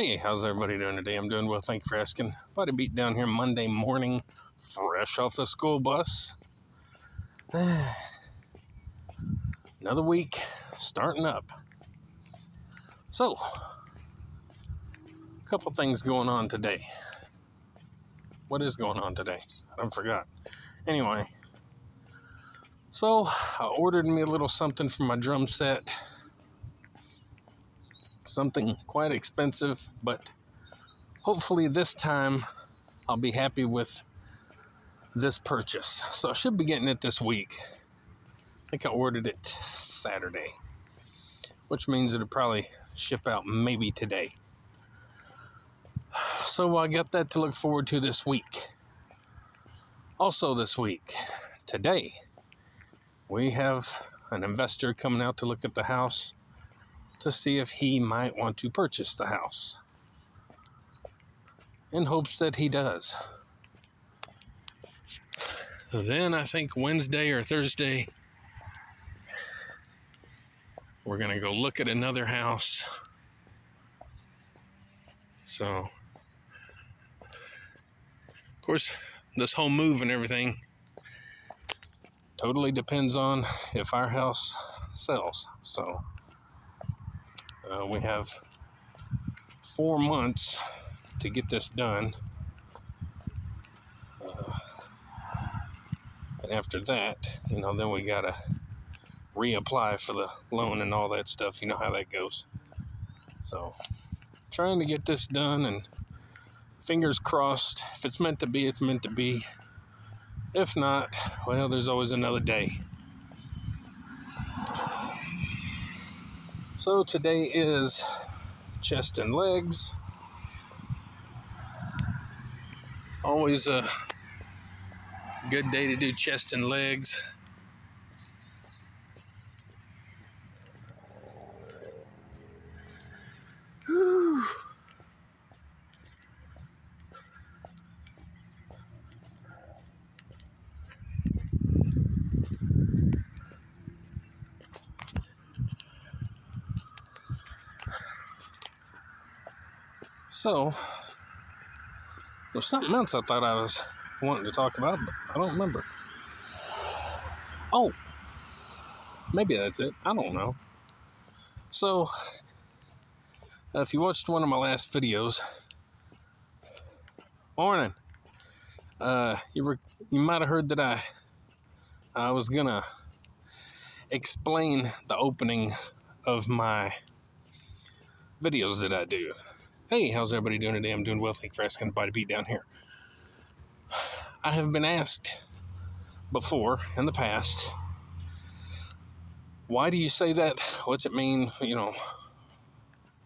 Hey, how's everybody doing today? I'm doing well, thank you for asking. About to beat down here Monday morning, fresh off the school bus. Another week starting up. So, a couple things going on today. What is going on today? I forgot. Anyway, so I ordered me a little something for my drum set something quite expensive, but hopefully this time I'll be happy with this purchase. So I should be getting it this week. I think I ordered it Saturday, which means it'll probably ship out maybe today. So I got that to look forward to this week. Also, this week, today, we have an investor coming out to look at the house to see if he might want to purchase the house in hopes that he does. Then I think Wednesday or Thursday, we're going to go look at another house. So, of course, this whole move and everything totally depends on if our house sells. So, uh, we have four months to get this done. Uh, and after that, you know, then we got to reapply for the loan and all that stuff. You know how that goes. So, trying to get this done and fingers crossed. If it's meant to be, it's meant to be. If not, well, there's always another day. So today is chest and legs. Always a good day to do chest and legs. So, there's something else I thought I was wanting to talk about, but I don't remember. Oh, maybe that's it. I don't know. So, uh, if you watched one of my last videos, morning. Uh, you were you might have heard that I I was gonna explain the opening of my videos that I do. Hey, how's everybody doing today? I'm doing well. Thank you for asking to be down here. I have been asked before in the past, why do you say that? What's it mean? You know,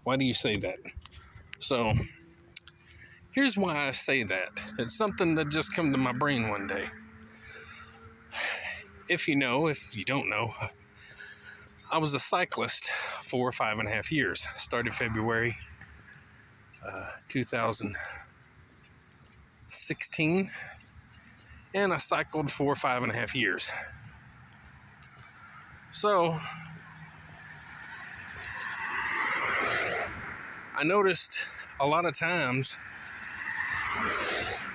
why do you say that? So, here's why I say that. It's something that just come to my brain one day. If you know, if you don't know, I was a cyclist for five and a half years. Started February uh, 2016, and I cycled for five and a half years. So, I noticed a lot of times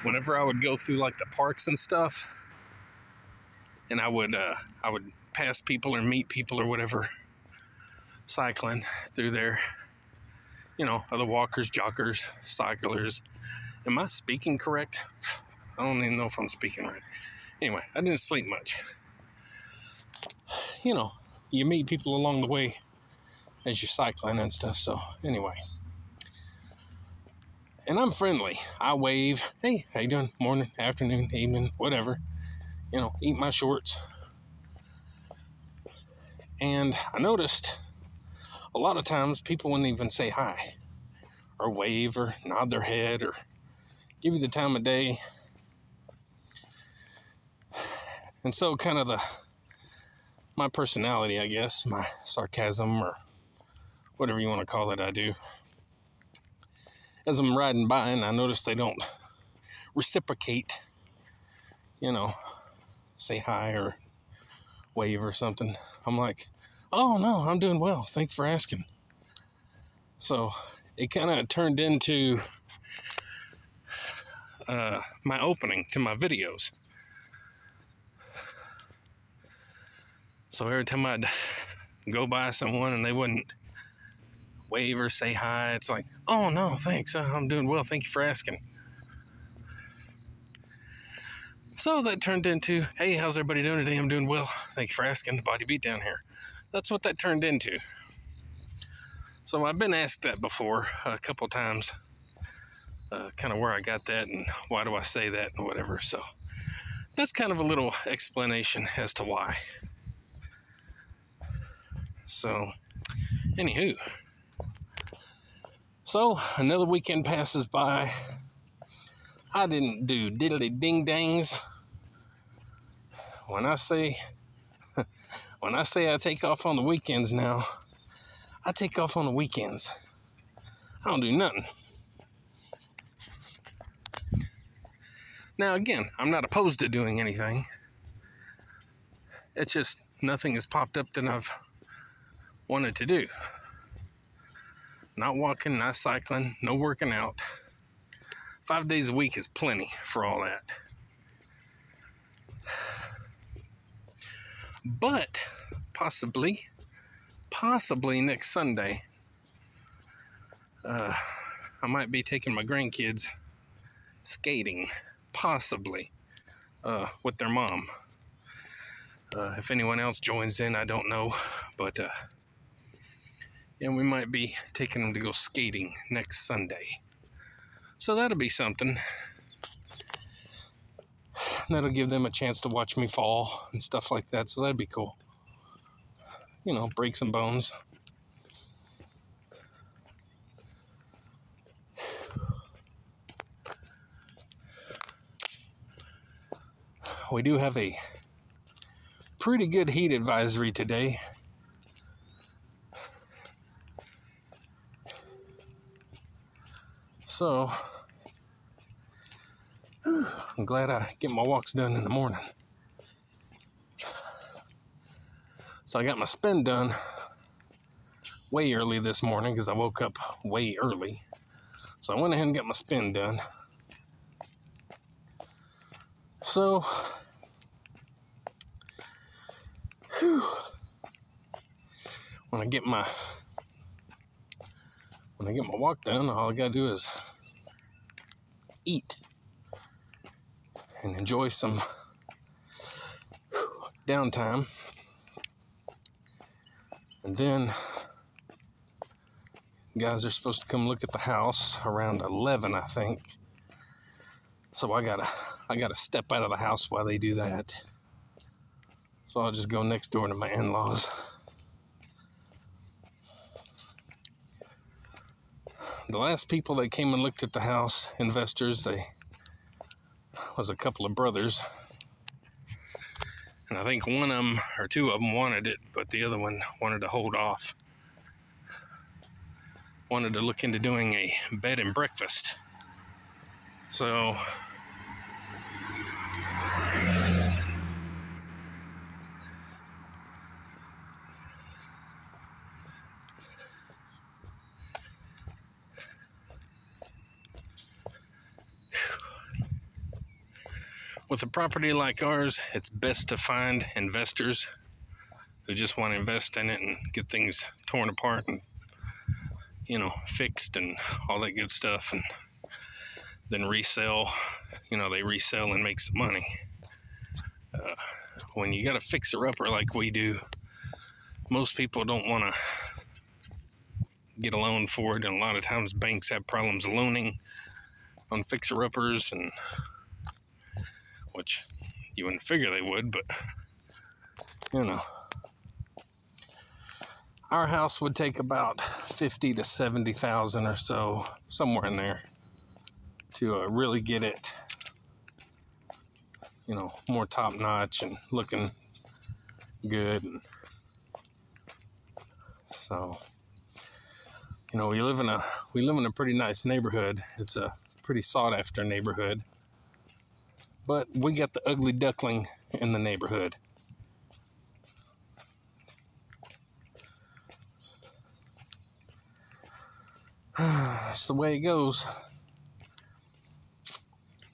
whenever I would go through like the parks and stuff, and I would uh, I would pass people or meet people or whatever cycling through there you know, other walkers, joggers, cyclers. Am I speaking correct? I don't even know if I'm speaking right. Anyway, I didn't sleep much. You know, you meet people along the way as you're cycling and stuff. So, anyway. And I'm friendly. I wave. Hey, how you doing? Morning, afternoon, evening, whatever. You know, eat my shorts. And I noticed a lot of times people wouldn't even say hi or wave or nod their head or give you the time of day. And so, kind of the my personality, I guess, my sarcasm or whatever you want to call it, I do. As I'm riding by and I notice they don't reciprocate, you know, say hi or wave or something, I'm like, Oh, no, I'm doing well. Thanks for asking. So, it kind of turned into uh, my opening to my videos. So every time I'd go by someone and they wouldn't wave or say hi, it's like, oh no, thanks, uh, I'm doing well, thank you for asking. So that turned into, hey, how's everybody doing today? I'm doing well, thank you for asking. Body beat down here. That's what that turned into. So I've been asked that before a couple times, uh, kind of where I got that and why do I say that and whatever. So that's kind of a little explanation as to why. So, anywho, so another weekend passes by. I didn't do diddly ding dangs. When I say when I say I take off on the weekends now, I take off on the weekends. I don't do nothing. Now, again, I'm not opposed to doing anything. It's just nothing has popped up that I've wanted to do. Not walking, not cycling, no working out. Five days a week is plenty for all that. But possibly possibly next Sunday, uh, I might be taking my grandkids skating, possibly, uh, with their mom. Uh, if anyone else joins in, I don't know, but uh, yeah, we might be taking them to go skating next Sunday. So that'll be something. That'll give them a chance to watch me fall and stuff like that. So that'd be cool you know, break some bones. We do have a pretty good heat advisory today. So, I'm glad I get my walks done in the morning. So I got my spin done way early this morning because I woke up way early. So I went ahead and got my spin done. So, whew, when I get my when I get my walk done, all I gotta do is eat and enjoy some downtime. And then guys are supposed to come look at the house around 11, I think. So I gotta, I gotta step out of the house while they do that. So I'll just go next door to my in-laws. The last people that came and looked at the house, investors, they was a couple of brothers and I think one of them or two of them wanted it, but the other one wanted to hold off. Wanted to look into doing a bed and breakfast. So With a property like ours, it's best to find investors who just want to invest in it and get things torn apart and, you know, fixed and all that good stuff and then resell. You know, they resell and make some money. Uh, when you got a fixer upper like we do, most people don't want to get a loan for it, and a lot of times banks have problems loaning on fixer uppers and which you wouldn't figure they would, but you know. Our house would take about 50 to 70,000 or so, somewhere in there, to uh, really get it, you know, more top notch and looking good. And so, you know, we live in a we live in a pretty nice neighborhood. It's a pretty sought after neighborhood but we got the ugly duckling in the neighborhood. That's the way it goes.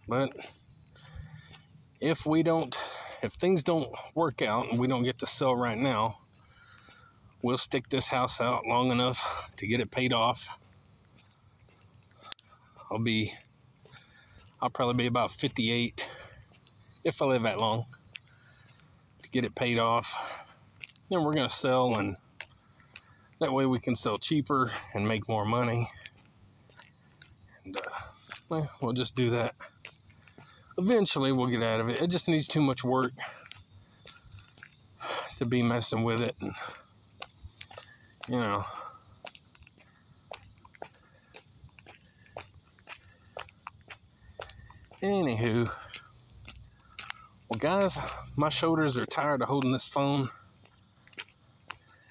But if we don't, if things don't work out and we don't get to sell right now, we'll stick this house out long enough to get it paid off. I'll be, I'll probably be about 58 if I live that long to get it paid off. Then we're going to sell, and that way we can sell cheaper and make more money. And uh, well, we'll just do that. Eventually, we'll get out of it. It just needs too much work to be messing with it. And, you know. Anywho, well, guys, my shoulders are tired of holding this phone,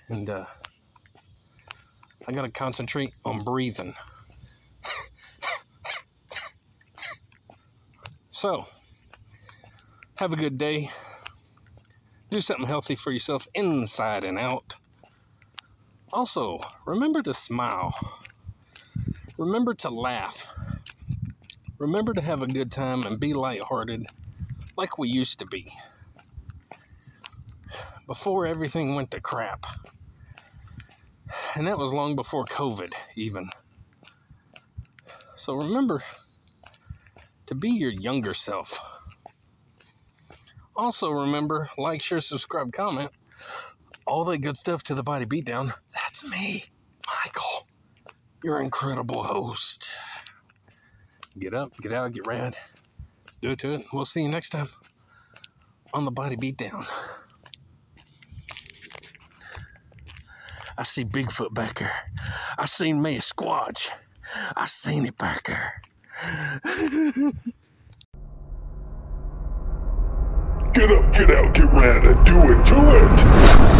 and uh, I gotta concentrate on breathing. so, have a good day. Do something healthy for yourself inside and out. Also, remember to smile. Remember to laugh. Remember to have a good time and be lighthearted like we used to be. Before everything went to crap. And that was long before COVID, even. So remember to be your younger self. Also, remember like, share, subscribe, comment all that good stuff to the body beatdown. That's me, Michael, your incredible host. Get up, get out, get rad. Do to it. We'll see you next time on the body beatdown. I see Bigfoot back there. I seen me a squatch. I seen it back there. Get up, get out, get rad, and do it, do it!